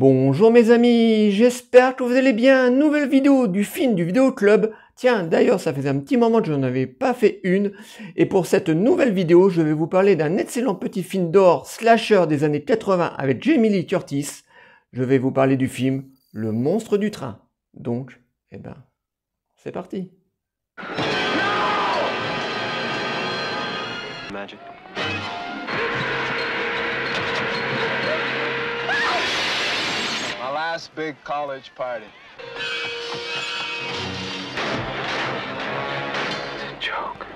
Bonjour mes amis, j'espère que vous allez bien. Nouvelle vidéo du film du Vidéo Club. Tiens, d'ailleurs, ça faisait un petit moment que je n'en avais pas fait une. Et pour cette nouvelle vidéo, je vais vous parler d'un excellent petit film d'or slasher des années 80 avec Jamie Lee Curtis. Je vais vous parler du film Le monstre du train. Donc, eh ben, c'est parti. Last big college party. Joke.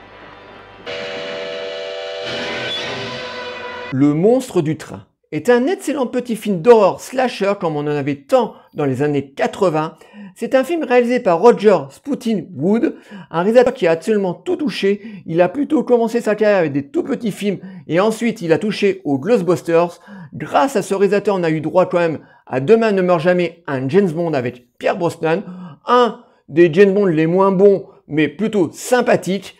Le monstre du train est un excellent petit film d'horreur slasher comme on en avait tant dans les années 80. C'est un film réalisé par Roger Spootin Wood, un réalisateur qui a absolument tout touché. Il a plutôt commencé sa carrière avec des tout petits films et ensuite il a touché aux Ghostbusters. Grâce à ce réalisateur, on a eu droit quand même à Demain ne meurt jamais, un James Bond avec Pierre Brosnan, un des James Bond les moins bons mais plutôt sympathiques.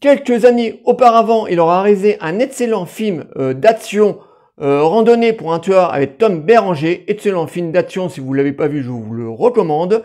Quelques années auparavant, il aura réalisé un excellent film euh, d'action euh, Randonnée pour un tueur avec Tom Béranger, excellent film d'action, si vous l'avez pas vu, je vous le recommande.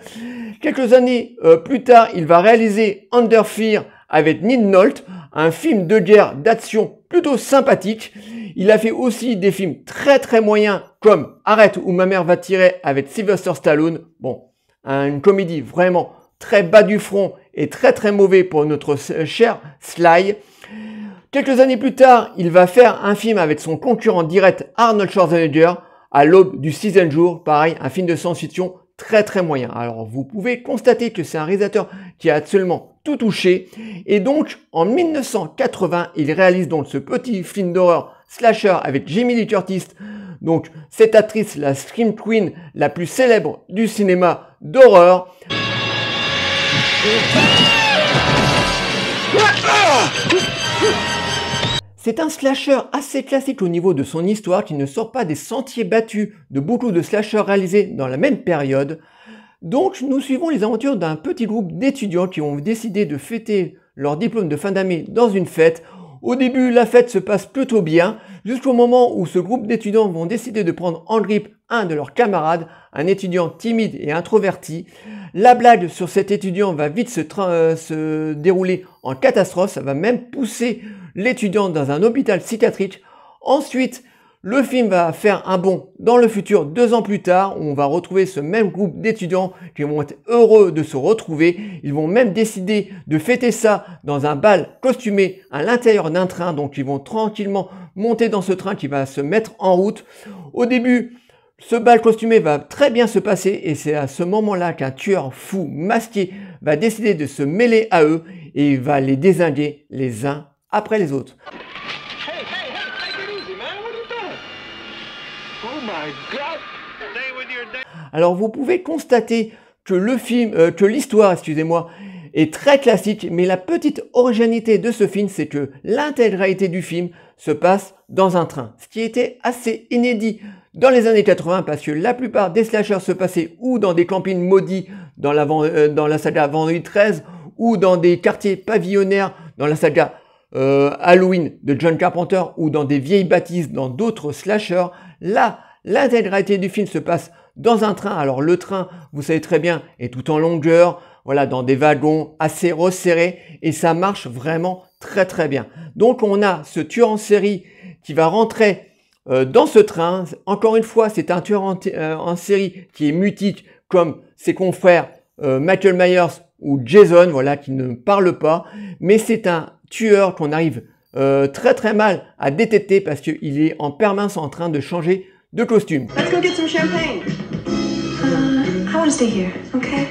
Quelques années euh, plus tard, il va réaliser Under Fear avec Nick Nolte, un film de guerre d'action plutôt sympathique. Il a fait aussi des films très très moyens comme Arrête où ma mère va tirer avec Sylvester Stallone. Bon, une comédie vraiment très bas du front et très très mauvais pour notre cher Sly. Quelques années plus tard, il va faire un film avec son concurrent direct Arnold Schwarzenegger à l'aube du sixième jour. Pareil, un film de science-fiction très très moyen. Alors vous pouvez constater que c'est un réalisateur qui a absolument tout touché. Et donc en 1980, il réalise donc ce petit film d'horreur slasher avec Jamie Lee Curtis. Donc cette actrice, la Scream Queen la plus célèbre du cinéma d'horreur. C'est un slasher assez classique au niveau de son histoire qui ne sort pas des sentiers battus de beaucoup de slashers réalisés dans la même période. Donc nous suivons les aventures d'un petit groupe d'étudiants qui ont décidé de fêter leur diplôme de fin d'année dans une fête. Au début, la fête se passe plutôt bien, jusqu'au moment où ce groupe d'étudiants vont décider de prendre en grippe un de leurs camarades, un étudiant timide et introverti. La blague sur cet étudiant va vite se, euh, se dérouler en catastrophe, ça va même pousser l'étudiant dans un hôpital psychiatrique. Ensuite, le film va faire un bond dans le futur, deux ans plus tard, où on va retrouver ce même groupe d'étudiants qui vont être heureux de se retrouver. Ils vont même décider de fêter ça dans un bal costumé à l'intérieur d'un train. Donc ils vont tranquillement monter dans ce train qui va se mettre en route. Au début, ce bal costumé va très bien se passer et c'est à ce moment-là qu'un tueur fou masqué va décider de se mêler à eux et il va les désinguer les uns après les autres. Oh. Alors vous pouvez constater que le film, euh, que l'histoire, excusez-moi, est très classique, mais la petite originalité de ce film, c'est que l'intégralité du film se passe dans un train, ce qui était assez inédit dans les années 80 parce que la plupart des slashers se passaient ou dans des campings maudits dans la, euh, saga Vendredi 13 ou dans des quartiers pavillonnaires dans la saga euh, Halloween de John Carpenter ou dans des vieilles bâtisses dans d'autres slashers. Là, l'intégralité du film se passe dans un train. Alors le train, vous savez très bien, est tout en longueur, voilà, dans des wagons assez resserrés et ça marche vraiment très très bien. Donc on a ce tueur en série qui va rentrer euh, dans ce train, encore une fois, c'est un tueur en, euh, série qui est mutique comme ses confrères euh, Michael Myers ou Jason, voilà, qui ne parle pas, mais c'est un tueur qu'on arrive très très mal à détecter parce qu'il est en permanence en train de changer de costume. Let's go get some champagne. Uh, I want to stay here, okay?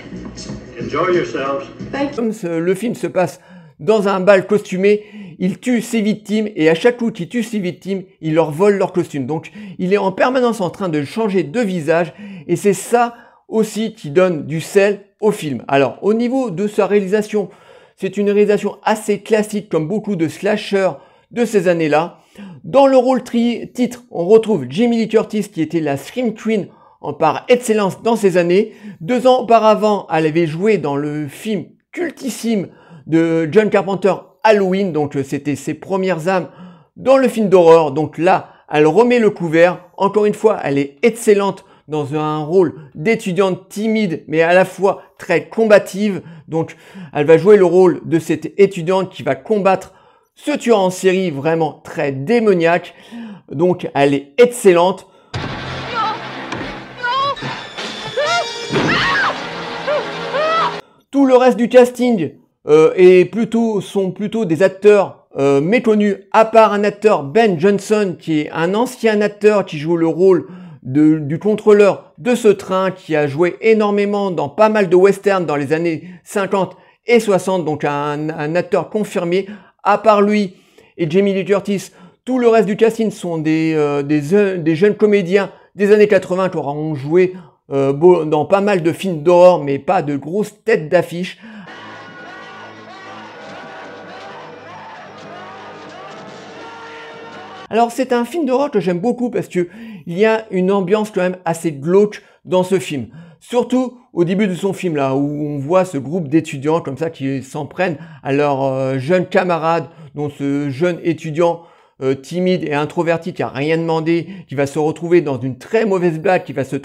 Enjoy yourselves. Thank you. Comme le film se passe dans un bal costumé, il tue ses victimes et à chaque coup qu'il tue ses victimes, il leur vole leur costume. Donc il est en permanence en train de changer de visage et c'est ça aussi qui donne du sel au film. Alors au niveau de sa réalisation, c'est une réalisation assez classique comme beaucoup de slashers de ces années-là. Dans le rôle titre, on retrouve Jamie Lee Curtis qui était la Scream Queen en par excellence dans ces années. Deux ans auparavant, elle avait joué dans le film cultissime de John Carpenter Halloween, donc euh, c'était ses premières âmes dans le film d'horreur. Donc là, elle remet le couvert. Encore une fois, elle est excellente dans un rôle d'étudiante timide mais à la fois très combative. Donc elle va jouer le rôle de cette étudiante qui va combattre ce tueur en série vraiment très démoniaque. Donc elle est excellente. Tout le reste du casting euh, est plutôt, sont plutôt des acteurs euh, méconnus, à part un acteur Ben Johnson qui est un ancien acteur qui joue le rôle de, du contrôleur de ce train, qui a joué énormément dans pas mal de westerns dans les années 50 et 60, donc un, acteur confirmé. À part lui et Jamie Lee Curtis, tout le reste du casting sont des, euh, des, des, jeunes comédiens des années 80 qui auront joué euh, dans pas mal de films d'horreur, mais pas de grosses têtes d'affiche. Alors c'est un film d'horreur que j'aime beaucoup parce que il y a une ambiance quand même assez glauque dans ce film. Surtout au début de son film là, où on voit ce groupe d'étudiants comme ça qui s'en prennent à leurs euh, jeunes camarades, dont ce jeune étudiant euh, timide et introverti qui a rien demandé, qui va se retrouver dans une très mauvaise blague, qui va se,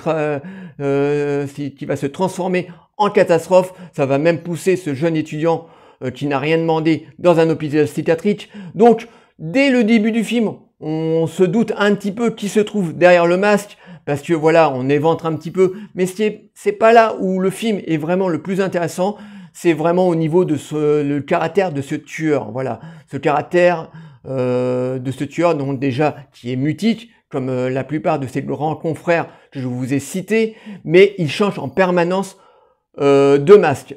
euh, qui va se transformer en catastrophe. Ça va même pousser ce jeune étudiant qui n'a rien demandé dans un hôpital psychiatrique. Donc, dès le début du film, on se doute un petit peu qui se trouve derrière le masque, parce que voilà, on éventre un petit peu, mais c'est pas là où le film est vraiment le plus intéressant, c'est vraiment au niveau de ce, le caractère de ce tueur, voilà, ce caractère euh, de ce tueur, donc déjà qui est mutique, comme euh, la plupart de ses grands confrères que je vous ai cités, mais il change en permanence euh, de masque.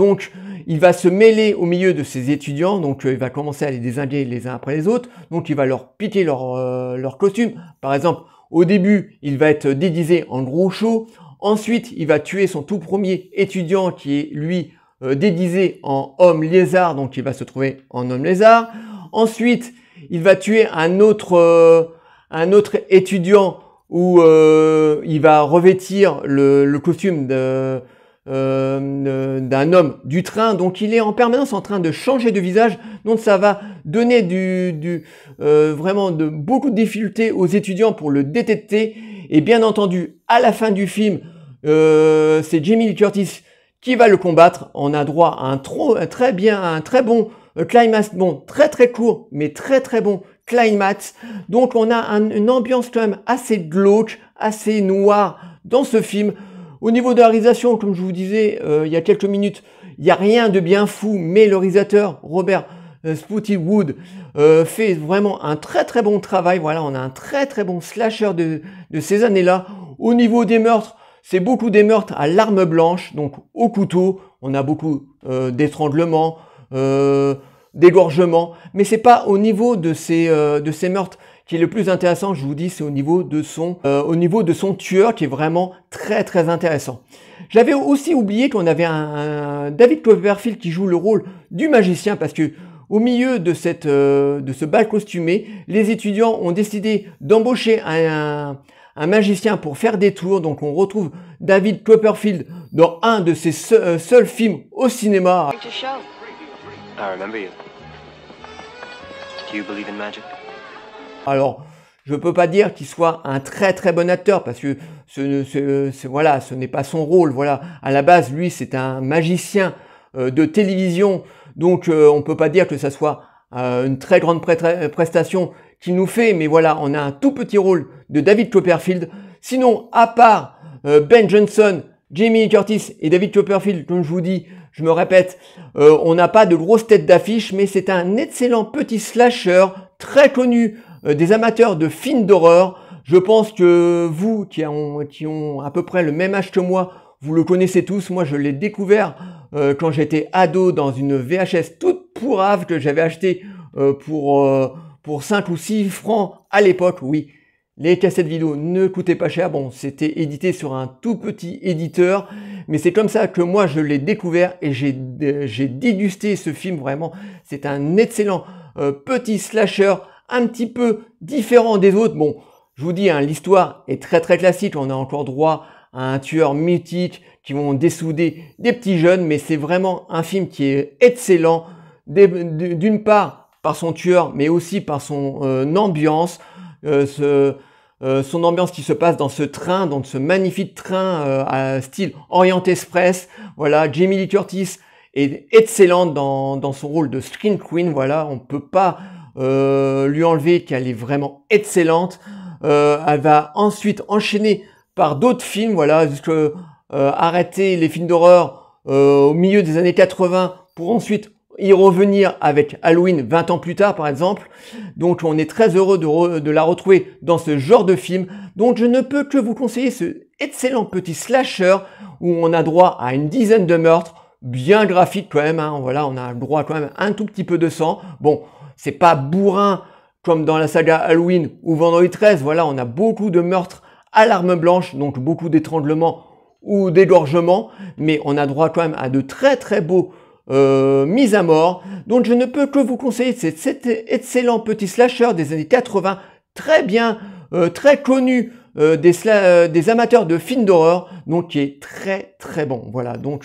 Donc, il va se mêler au milieu de ses étudiants, donc il va commencer à les désinguer les uns après les autres, donc il va leur piquer leur, leur costume. Par exemple, au début, il va être déguisé en gros show, Ensuite, il va tuer son tout premier étudiant qui est lui euh, déguisé en homme lézard, donc il va se trouver en homme lézard. Ensuite, il va tuer un autre, euh, étudiant où euh, il va revêtir le, costume d'un homme du train. Donc il est en permanence en train de changer de visage. Donc ça va donner du, du vraiment de beaucoup de difficultés aux étudiants pour le détecter et bien entendu, à la fin du film, euh, c'est Jamie Curtis qui va le combattre. On a droit à un, trop, très bien, un très bon euh, climax, bon, très très court, mais très très bon climax. Donc on a une ambiance quand même assez glauque, assez noire dans ce film. Au niveau de la réalisation, comme je vous disais euh, il y a quelques minutes, il n'y a rien de bien fou, mais le réalisateur Robert euh, Spooty Wood euh, fait vraiment un très très bon travail. Voilà, on a un très très bon slasher de, ces années-là. Au niveau des meurtres, c'est beaucoup des meurtres à l'arme blanche, donc au couteau. On a beaucoup euh, d'étranglements, euh, d'égorgements, mais c'est pas au niveau de ces, de ces meurtres qui est le plus intéressant. Je vous dis, c'est au niveau de son, au niveau de son tueur qui est vraiment très très intéressant. J'avais aussi oublié qu'on avait un, un David Copperfield qui joue le rôle du magicien parce que au milieu de, cette, euh, de ce bal costumé, les étudiants ont décidé d'embaucher un, un, magicien pour faire des tours. Donc on retrouve David Copperfield dans un de ses euh, seuls films au cinéma. Alors, je peux pas dire qu'il soit un très très bon acteur parce que ce, voilà, ce n'est pas son rôle. Voilà, à la base, lui, c'est un magicien euh, de télévision donc on euh, on peut pas dire que ça soit euh, une très grande prestation qu'il nous fait, mais voilà, on a un tout petit rôle de David Copperfield. Sinon, à part euh, Ben Johnson, Jamie Curtis et David Copperfield, comme je vous dis, je me répète, on n'a pas de grosse tête d'affiche, mais c'est un excellent petit slasher, très connu des amateurs de films d'horreur. Je pense que vous, qui ont, qui ont à peu près le même âge que moi, vous le connaissez tous. Moi, je l'ai découvert euh, quand j'étais ado dans une VHS toute pourrave que j'avais acheté euh, pour, euh, pour 5 ou 6 francs à l'époque, oui. Les cassettes vidéo ne coûtaient pas cher. Bon, c'était édité sur un tout petit éditeur. Mais c'est comme ça que moi, je l'ai découvert et j'ai dégusté ce film vraiment. C'est un excellent petit slasher, un petit peu différent des autres. Bon, je vous dis, hein, l'histoire est très très classique. On a encore droit à un tueur mythique qui vont dessouder des petits jeunes, mais c'est vraiment un film qui est excellent. D'une part, par son tueur, mais aussi par son euh, ambiance, ce, son ambiance qui se passe dans ce train, dans ce magnifique train à style Orient Express. Voilà, Jamie Lee Curtis est excellente dans, dans son rôle de Screen Queen. Voilà, on peut pas lui enlever qu'elle est vraiment excellente. elle va ensuite enchaîner par d'autres films, voilà, jusque arrêter les films d'horreur au milieu des années 80 pour ensuite y revenir avec Halloween 20 ans plus tard par exemple. Donc on est très heureux de, la retrouver dans ce genre de film. Donc je ne peux que vous conseiller ce excellent petit slasher où on a droit à une dizaine de meurtres, bien graphique quand même. Hein. Voilà, on a droit quand même un tout petit peu de sang. Bon, c'est pas bourrin comme dans la saga Halloween ou Vendredi 13. Voilà, on a beaucoup de meurtres à l'arme blanche, donc beaucoup d'étranglements ou d'égorgements, mais on a droit quand même à de très très beaux euh, mise à mort. Donc je ne peux que vous conseiller cet excellent petit slasher des années 80, très bien, euh, très connu euh, des, des, amateurs de films d'horreur, donc qui est très très bon. Voilà, donc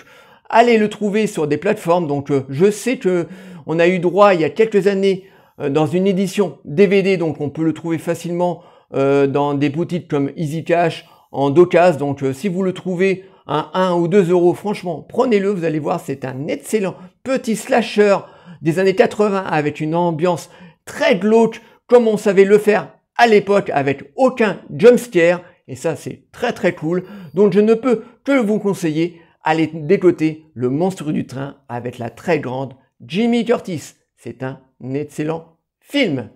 allez le trouver sur des plateformes. Donc je sais que on a eu droit il y a quelques années dans une édition DVD, donc on peut le trouver facilement dans des boutiques comme Easy Cash en d'occasion. Donc si vous le trouvez un 1 ou 2 euros, franchement, prenez-le, vous allez voir, c'est un excellent petit slasher des années 80 avec une ambiance très glauque, comme on savait le faire à l'époque avec aucun jumpscare, et ça c'est très très cool. Donc je ne peux que vous conseiller, allez décoter le monstre du train avec la très grande Jimmy Curtis. C'est un excellent film.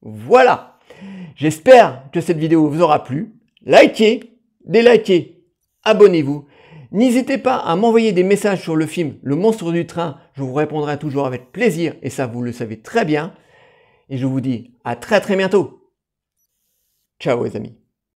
Voilà. J'espère que cette vidéo vous aura plu. Likez, délikez, abonnez-vous N'hésitez pas à m'envoyer des messages sur le film Le monstre du train, je vous répondrai toujours avec plaisir et ça vous le savez très bien. Et je vous dis à très très bientôt. Ciao les amis.